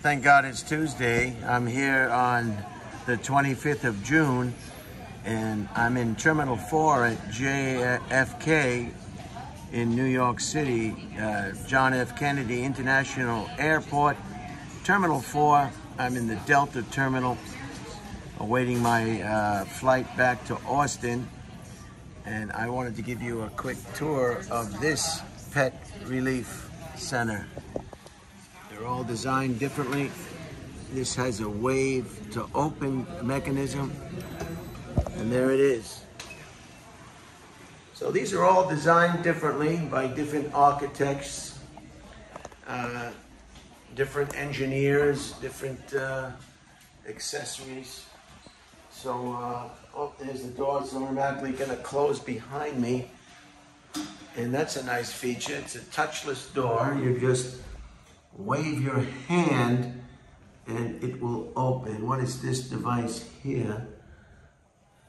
Thank God it's Tuesday. I'm here on the 25th of June and I'm in Terminal 4 at JFK in New York City, uh, John F. Kennedy International Airport. Terminal 4, I'm in the Delta Terminal awaiting my uh, flight back to Austin. And I wanted to give you a quick tour of this Pet Relief Center. They're all designed differently. This has a wave to open mechanism. And there it is. So these are all designed differently by different architects, uh, different engineers, different uh, accessories. So, uh, oh, there's the door. It's automatically going to close behind me. And that's a nice feature. It's a touchless door. You just wave your hand and it will open. What is this device here?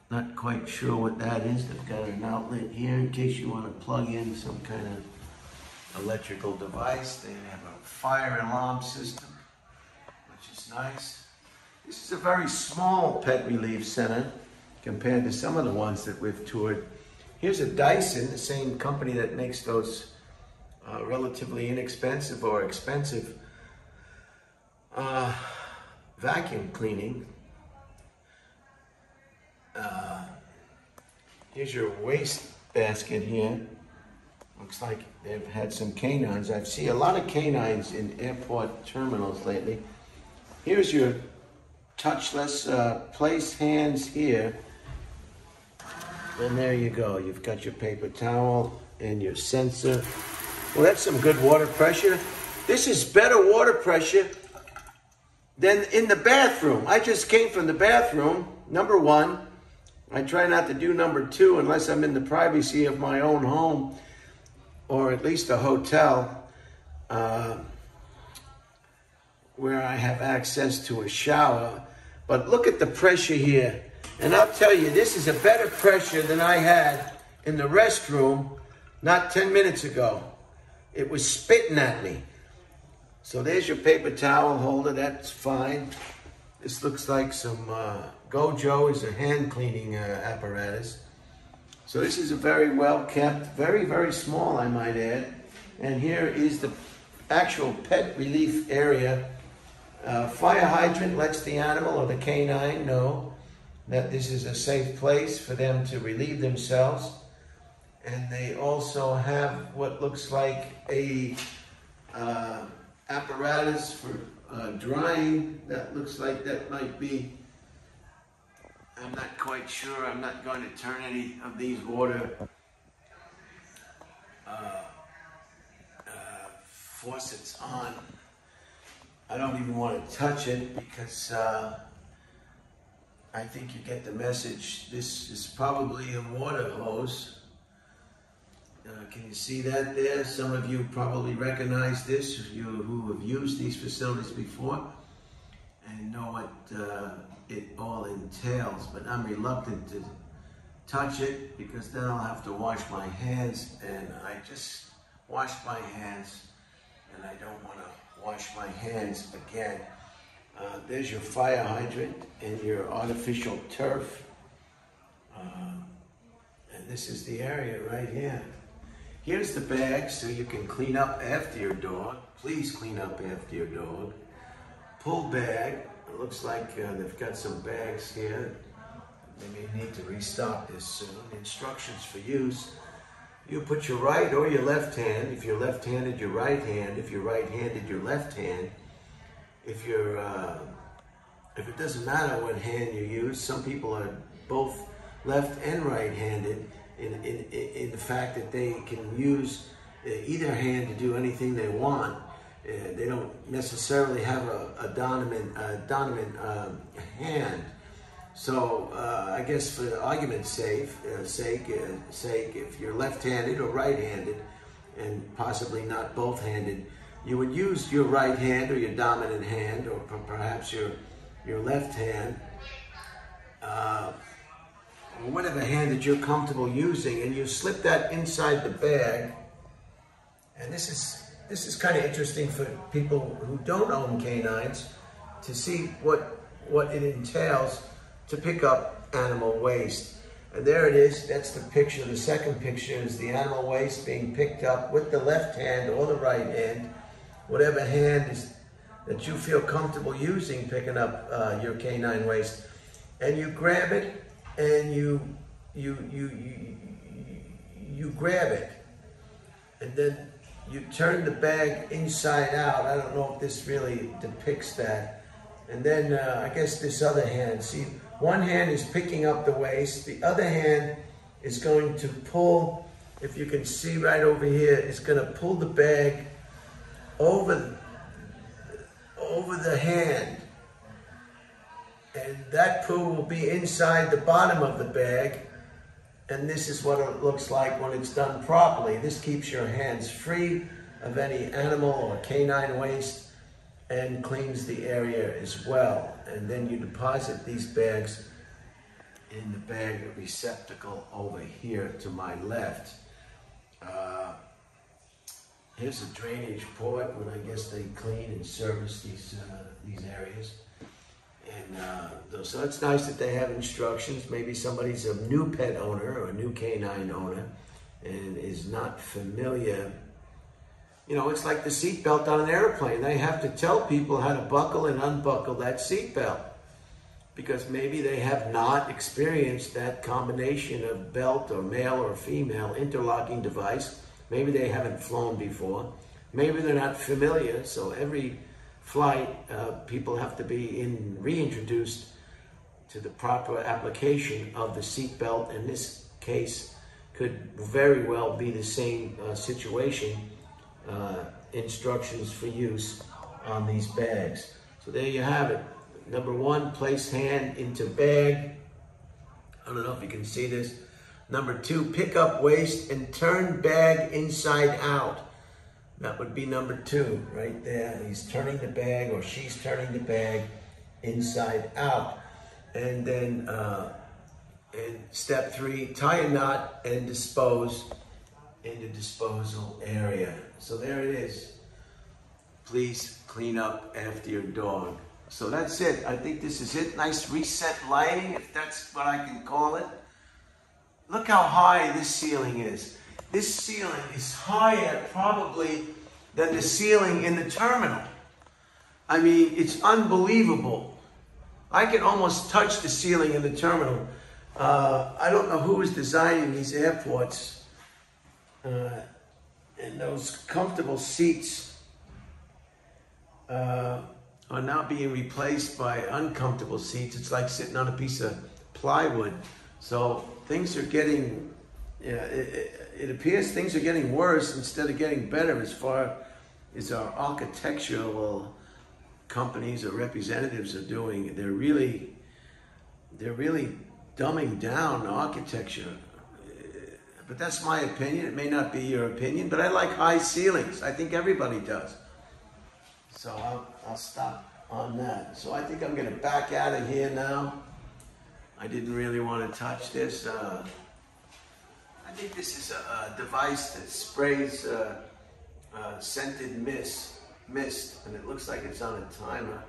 Not quite sure what that is. They've got an outlet here in case you want to plug in some kind of electrical device. They have a fire alarm system, which is nice. This is a very small pet relief center compared to some of the ones that we've toured. Here's a Dyson, the same company that makes those uh, relatively inexpensive or expensive uh, vacuum cleaning uh, here's your waste basket here. Looks like they've had some canines. I've seen a lot of canines in airport terminals lately. Here's your touchless uh, place hands here. And there you go. You've got your paper towel and your sensor. Well, that's some good water pressure. This is better water pressure than in the bathroom. I just came from the bathroom, number one. I try not to do number two unless I'm in the privacy of my own home or at least a hotel uh, where I have access to a shower. But look at the pressure here. And I'll tell you, this is a better pressure than I had in the restroom not 10 minutes ago. It was spitting at me. So there's your paper towel holder. That's fine. This looks like some uh, Gojo is a hand cleaning uh, apparatus. So this is a very well kept, very, very small, I might add. And here is the actual pet relief area. Uh, fire hydrant lets the animal or the canine know that this is a safe place for them to relieve themselves. And they also have what looks like a uh, apparatus for uh, drying. That looks like that might be I'm not quite sure. I'm not going to turn any of these water uh, uh, faucets on. I don't even want to touch it because uh, I think you get the message. This is probably a water hose. Uh, can you see that there? Some of you probably recognize this, you who have used these facilities before and know what uh, it all entails, but I'm reluctant to touch it because then I'll have to wash my hands and I just washed my hands and I don't want to wash my hands again. Uh, there's your fire hydrant and your artificial turf. Uh, and this is the area right here. Here's the bag so you can clean up after your dog. Please clean up after your dog. Pull bag it looks like uh, they've got some bags here. They may need to restock this soon. Instructions for use. You put your right or your left hand. If you're left-handed, your right hand. If you're right-handed, your left hand. If you're, uh, if it doesn't matter what hand you use, some people are both left and right-handed in, in, in the fact that they can use uh, either hand to do anything they want. Uh, they don't necessarily have a, a dominant, a um, hand. So uh, I guess for argument's sake, uh, sake, uh, sake, if you're left-handed or right-handed, and possibly not both-handed, you would use your right hand or your dominant hand, or perhaps your your left hand, uh, whatever hand that you're comfortable using, and you slip that inside the bag. And this is this is kind of interesting for people who don't own canines to see what what it entails to pick up animal waste. And there it is. That's the picture. The second picture is the animal waste being picked up with the left hand or the right hand, whatever hand is that you feel comfortable using picking up uh, your canine waste, and you grab it and you you you you you grab it, and then you turn the bag inside out. I don't know if this really depicts that. And then uh, I guess this other hand, see, one hand is picking up the waste. The other hand is going to pull, if you can see right over here, it's going to pull the bag over, over the hand. And that poo will be inside the bottom of the bag. And this is what it looks like when it's done properly. This keeps your hands free of any animal or canine waste and cleans the area as well. And then you deposit these bags in the bag receptacle over here to my left. Uh, here's a drainage port when I guess they clean and service these uh, these areas. And uh, so it's nice that they have instructions. Maybe somebody's a new pet owner or a new canine owner and is not familiar you know, it's like the seatbelt on an airplane. They have to tell people how to buckle and unbuckle that seatbelt because maybe they have not experienced that combination of belt or male or female interlocking device. Maybe they haven't flown before. Maybe they're not familiar. So every flight, uh, people have to be in reintroduced to the proper application of the seatbelt. In this case, could very well be the same uh, situation uh, instructions for use on these bags. So there you have it. Number one, place hand into bag. I don't know if you can see this. Number two, pick up waste and turn bag inside out. That would be number two right there. He's turning the bag or she's turning the bag inside out. And then uh, in step three, tie a knot and dispose in the disposal area. So there it is. Please clean up after your dog. So that's it. I think this is it. Nice recessed lighting, if that's what I can call it. Look how high this ceiling is. This ceiling is higher probably than the ceiling in the terminal. I mean, it's unbelievable. I can almost touch the ceiling in the terminal. Uh, I don't know who is designing these airports. Uh, and those comfortable seats uh, are now being replaced by uncomfortable seats. It's like sitting on a piece of plywood. So things are getting, yeah, it, it appears things are getting worse instead of getting better as far as our architectural companies or representatives are doing. They're really, they're really dumbing down architecture but that's my opinion. It may not be your opinion, but I like high ceilings. I think everybody does. So I'll, I'll stop on that. So I think I'm going to back out of here now. I didn't really want to touch this. Uh, I think this is a, a device that sprays uh, uh, scented mist, mist, and it looks like it's on a timer.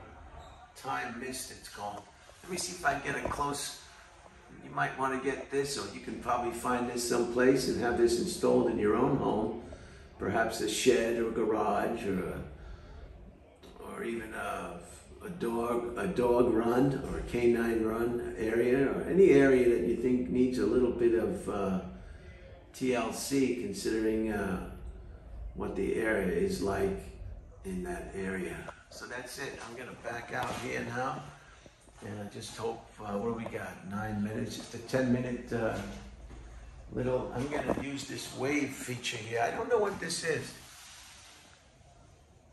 Time mist, it's called. Let me see if I can get a close you might want to get this, or you can probably find this someplace and have this installed in your own home, perhaps a shed or a garage, or a, or even a, a dog a dog run or a canine run area, or any area that you think needs a little bit of uh, TLC, considering uh, what the area is like in that area. So that's it. I'm gonna back out here now. And I just hope, uh, what do we got? Nine minutes, just a 10 minute uh, little. I'm going to use this wave feature here. I don't know what this is.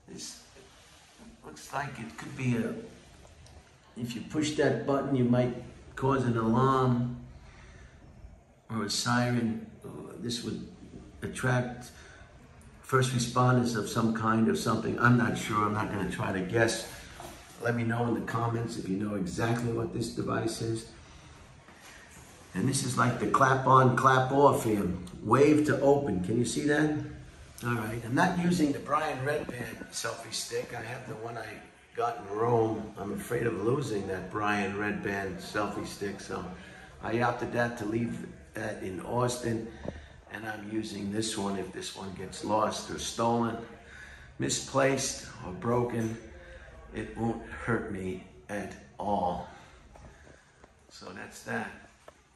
This looks like it could be a. If you push that button, you might cause an alarm or a siren. This would attract first responders of some kind or something. I'm not sure. I'm not going to try to guess. Let me know in the comments if you know exactly what this device is. And this is like the clap on, clap off here. Wave to open. Can you see that? All right, I'm not using the Brian Redband selfie stick. I have the one I got in Rome. I'm afraid of losing that Brian Redband selfie stick, so I opted that to leave that in Austin, and I'm using this one if this one gets lost or stolen, misplaced, or broken. It won't hurt me at all. So that's that.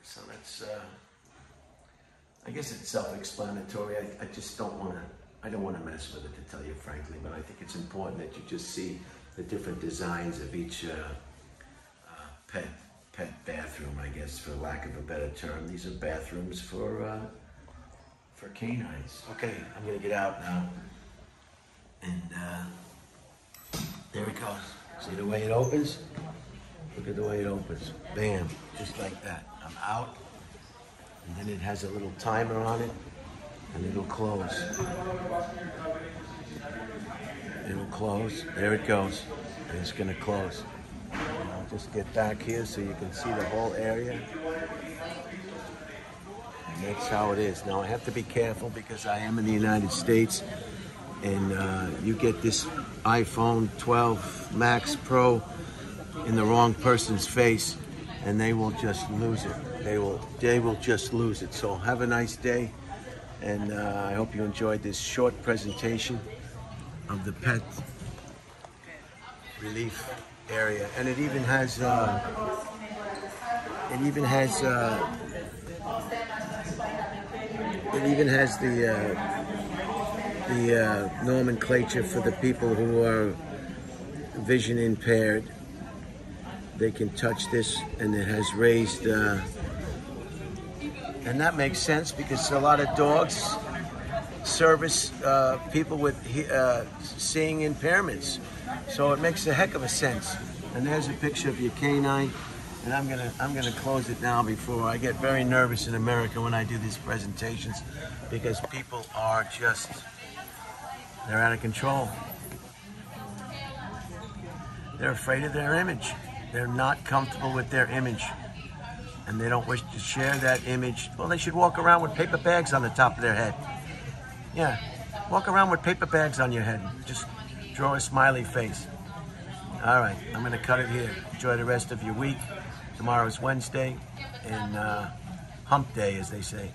So that's. Uh, I guess it's self-explanatory. I, I just don't want to, I don't want to mess with it to tell you frankly, but I think it's important that you just see the different designs of each uh, uh, pet pet bathroom, I guess, for lack of a better term. These are bathrooms for uh, for canines. Okay, I'm gonna get out now, and uh, there it goes. See the way it opens? Look at the way it opens. Bam, just like that. I'm out. And then it has a little timer on it, and it'll close. It'll close. There it goes. And it's gonna close. And I'll just get back here so you can see the whole area. That's how it is. Now I have to be careful because I am in the United States, and uh, you get this iPhone 12 Max Pro in the wrong person's face, and they will just lose it they will they will just lose it. So have a nice day, and uh, I hope you enjoyed this short presentation of the pet relief area, and it even has uh, it even has uh, it even has the uh, the uh, nomenclature for the people who are vision impaired. They can touch this, and it has raised. Uh, and that makes sense because a lot of dogs service uh, people with uh, seeing impairments. So it makes a heck of a sense. And there's a picture of your canine. And I'm gonna I'm gonna close it now before I get very nervous in America when I do these presentations because people are just they're out of control. They're afraid of their image. They're not comfortable with their image and they don't wish to share that image, well, they should walk around with paper bags on the top of their head. Yeah, walk around with paper bags on your head. Just draw a smiley face. All right, I'm going to cut it here. Enjoy the rest of your week. Tomorrow is Wednesday, and uh, hump day, as they say.